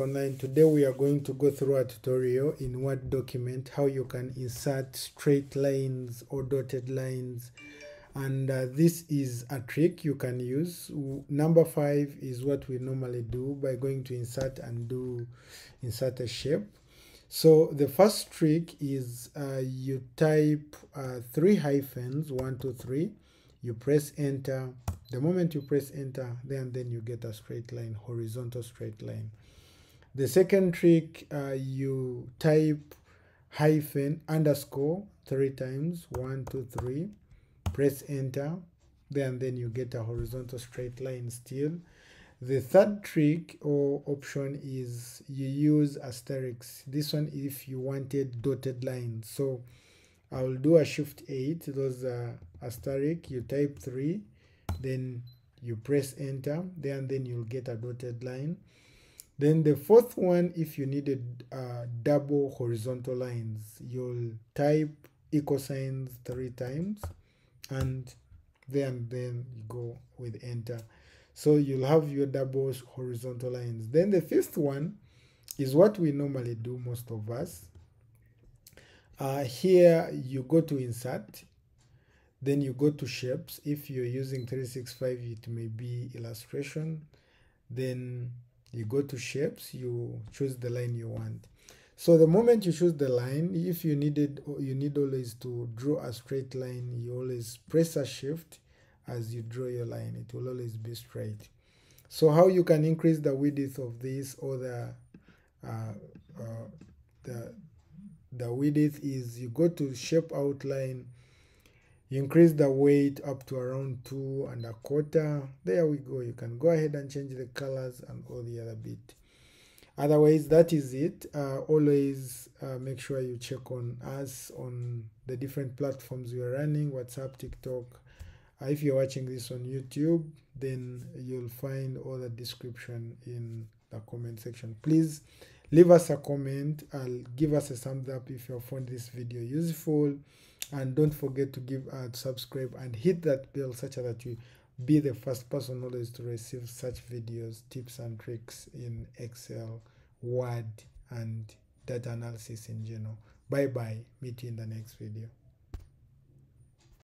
Online. Today we are going to go through a tutorial in Word document how you can insert straight lines or dotted lines and uh, this is a trick you can use. Number five is what we normally do by going to insert and do insert a shape. So the first trick is uh, you type uh, three hyphens, one, two, three, you press enter. The moment you press enter, then then you get a straight line, horizontal straight line. The second trick, uh, you type hyphen underscore three times, one, two, three, press enter, then then you get a horizontal straight line still. The third trick or option is you use asterisks. This one if you wanted dotted lines. So I will do a shift 8, those are asterisk, you type 3, then you press enter, then then you'll get a dotted line. Then the fourth one, if you needed uh, double horizontal lines, you'll type equal signs three times and then then you go with enter. So you'll have your double horizontal lines. Then the fifth one is what we normally do most of us. Uh, here you go to insert, then you go to shapes. If you're using 365, it may be illustration. Then you go to shapes you choose the line you want. So the moment you choose the line if you needed you need always to draw a straight line you always press a shift as you draw your line. It will always be straight. So how you can increase the width of this or the uh, uh, the the width is you go to shape outline increase the weight up to around two and a quarter. There we go. You can go ahead and change the colors and all the other bit. Otherwise that is it. Uh, always uh, make sure you check on us on the different platforms we are running whatsapp tiktok. Uh, if you're watching this on youtube then you'll find all the description in the comment section. Please leave us a comment. And give us a thumbs up if you found this video useful. And don't forget to give a subscribe and hit that bell such that you be the first person always to receive such videos tips and tricks in excel word and data analysis in general. Bye bye meet you in the next video